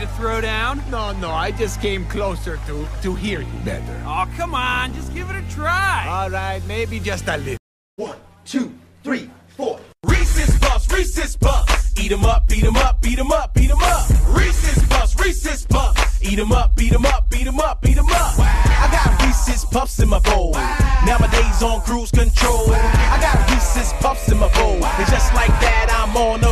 to throw down? No, no, I just came closer to to hear you better. Oh, come on, just give it a try. All right, maybe just a little. One, two, three, four. Reese's Puffs, Reese's Puffs. Eat 'em up, beat 'em up, beat 'em up, beat 'em up. Reese's Puffs, Reese's Puffs. Eat 'em up, beat 'em up, beat 'em up, beat 'em up. I got Reese's Puffs in my bowl. Nowadays on cruise control. I got Reese's Puffs in my bowl. And just like that, I'm on a